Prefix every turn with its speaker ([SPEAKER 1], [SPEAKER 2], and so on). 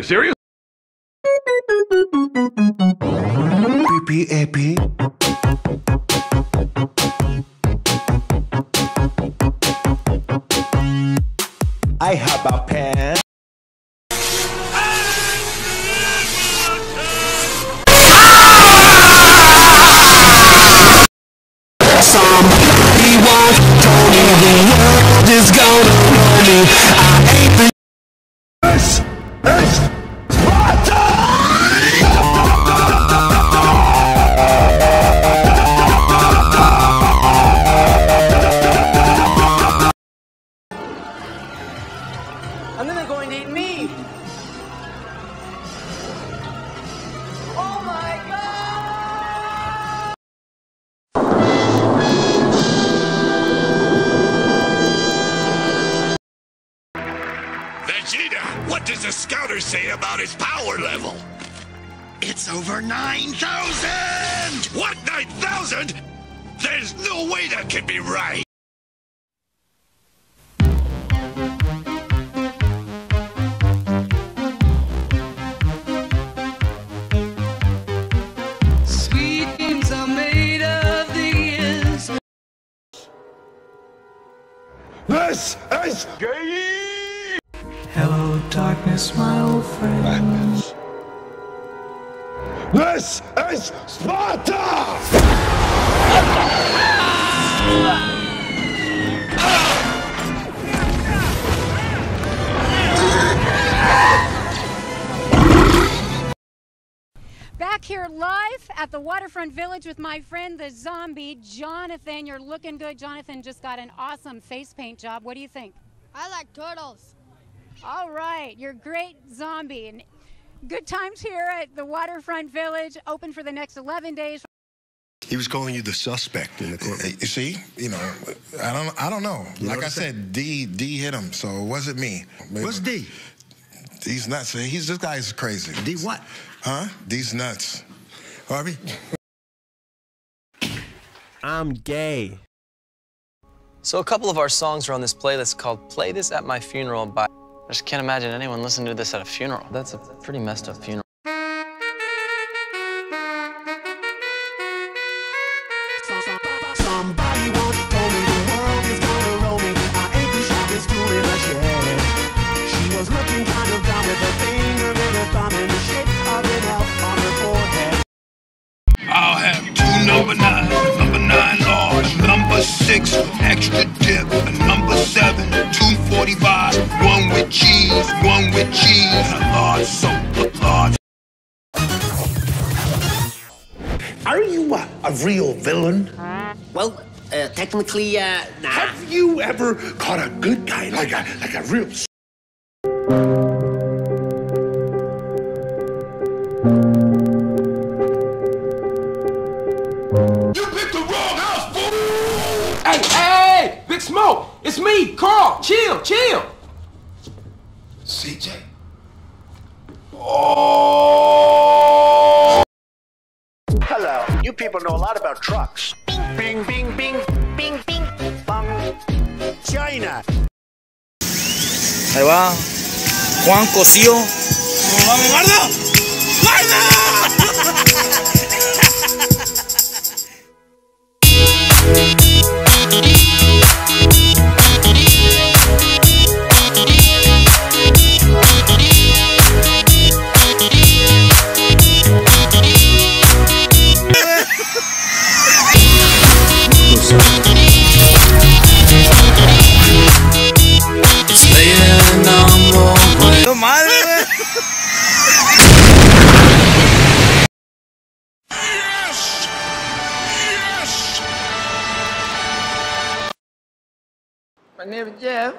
[SPEAKER 1] You serious?
[SPEAKER 2] PPAP. I have a pen.
[SPEAKER 3] And then they're going to eat me. Oh my god!
[SPEAKER 4] Vegeta, what does the scouter say about his power level? It's over 9,000! What, 9,000? There's no way that can be right!
[SPEAKER 2] This is gay!
[SPEAKER 5] Hello, darkness, my old friend.
[SPEAKER 2] This is Sparta!
[SPEAKER 6] Back here live at the Waterfront Village with my friend, the zombie, Jonathan. You're looking good. Jonathan just got an awesome face paint job. What do you think?
[SPEAKER 7] I like turtles.
[SPEAKER 6] All right, you're great zombie. And good times here at the Waterfront Village, open for the next 11 days.
[SPEAKER 8] He was calling you the suspect in the courtroom.
[SPEAKER 9] You see, you know, I don't, I don't know. like I said, D, D hit him, so it wasn't me.
[SPEAKER 8] What's D?
[SPEAKER 9] He's nuts. He's this guy's crazy.
[SPEAKER 8] D what?
[SPEAKER 9] Huh? These nuts.
[SPEAKER 8] Harvey?
[SPEAKER 10] I'm gay.
[SPEAKER 11] So a couple of our songs are on this playlist called Play This at My Funeral by I just can't imagine anyone listening to this at a funeral. That's a pretty messed up funeral.
[SPEAKER 2] Are you a, a real villain?
[SPEAKER 3] Well, uh, technically, uh, nah.
[SPEAKER 2] Have you ever caught a good guy like a like a real
[SPEAKER 4] You picked the wrong house, fool!
[SPEAKER 3] Hey, hey, Big Smoke! It's me, Carl! Chill, chill!
[SPEAKER 4] CJ.
[SPEAKER 2] Hello. You people know a lot about trucks. Bing, bing, bing, bing, bing, bong. China.
[SPEAKER 10] Ahí va. Juan Cosío. ¡Vamos, Gardo! ¡No
[SPEAKER 3] My name is Jeff.